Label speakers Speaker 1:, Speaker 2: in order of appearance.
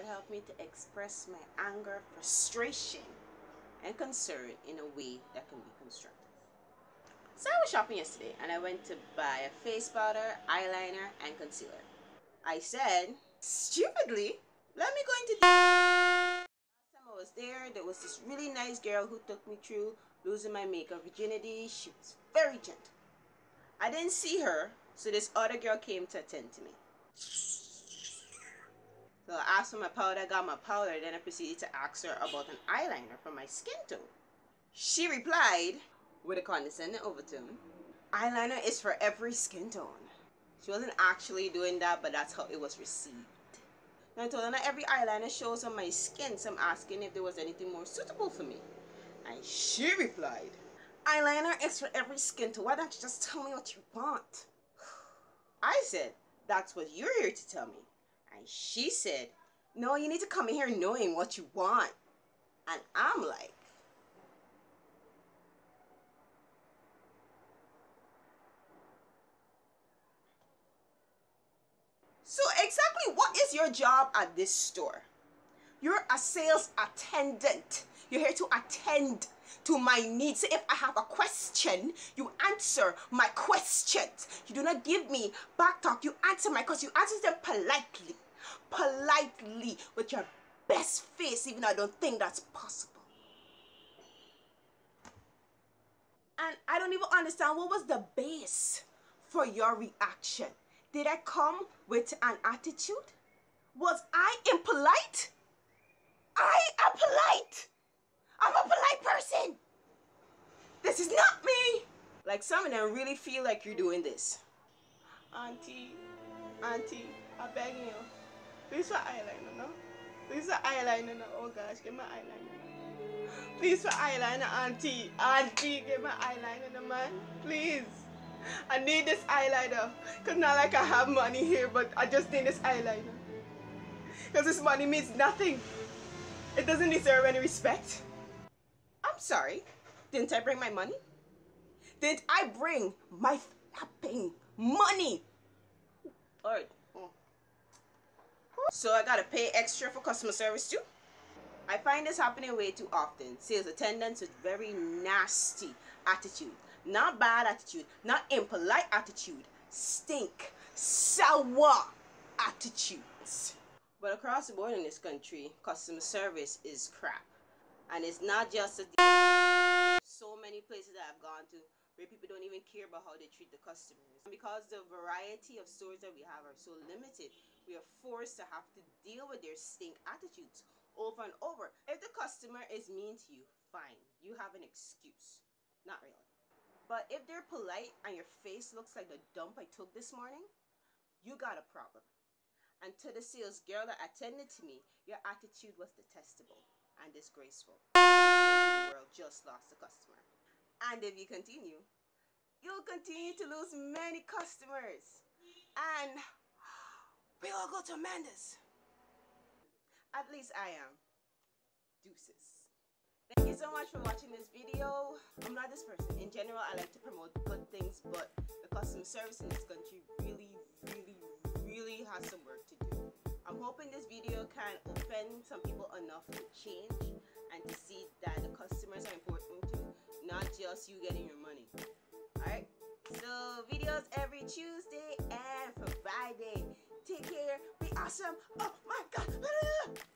Speaker 1: Lord help me to express my anger, frustration, and concern in a way that can be constructive. So I was shopping yesterday and I went to buy a face powder, eyeliner, and concealer. I said, stupidly, let me go into the last time I was there, there was this really nice girl who took me through losing my makeup virginity. She was very gentle. I didn't see her, so this other girl came to attend to me. I asked for my powder, I got my powder, then I proceeded to ask her about an eyeliner for my skin tone. She replied with a condescending overtone, eyeliner is for every skin tone. She wasn't actually doing that, but that's how it was received. I told her that every eyeliner shows on my skin, so I'm asking if there was anything more suitable for me. And she replied, eyeliner is for every skin tone. Why don't you just tell me what you want? I said, that's what you're here to tell me. And she said, no, you need to come in here knowing what you want. And I'm like, So exactly what is your job at this store? You're a sales attendant. You're here to attend to my needs. So if I have a question, you answer my questions. You do not give me back talk. You answer my questions. You answer them politely. Politely with your best face, even though I don't think that's possible. And I don't even understand what was the base for your reaction. Did I come with an attitude? Was I impolite? I am polite. I'm a polite person. This is not me. Like some of them really feel like you're doing this. Auntie, auntie, I'm begging you. Please for eyeliner, no? Please for eyeliner, no? Oh gosh, give my eyeliner. Please for eyeliner, auntie. Auntie, give my eyeliner, no, man. Please. I need this eyeliner. Because not like I have money here, but I just need this eyeliner. Because this money means nothing. It doesn't deserve any respect. I'm sorry. Didn't I bring my money? Didn't I bring my flapping money? Alright. So I gotta pay extra for customer service too? I find this happening way too often. Sales attendants with very nasty attitude. Not bad attitude, not impolite attitude. Stink, sour attitudes. But across the board in this country, customer service is crap. And it's not just so many places that I've gone to where people don't even care about how they treat the customers. And because the variety of stores that we have are so limited, we are forced to have to deal with their stink attitudes over and over. If the customer is mean to you, fine. You have an excuse. Not really. But if they're polite and your face looks like the dump I took this morning, you got a problem. And to the sales girl that attended to me, your attitude was detestable and disgraceful. The world just lost a customer. And if you continue, you'll continue to lose many customers. And we will go to Amanda's. At least I am. Deuces. Thank you so much for watching this video. I'm not this person. In general, I like to promote good things, but the customer service in this country really, really, really has some work to do. I'm hoping this video can open some people enough to change and to see that the customers are important too, you getting your money. Alright? So, videos every Tuesday and Friday. Take care. Be awesome. Oh my god.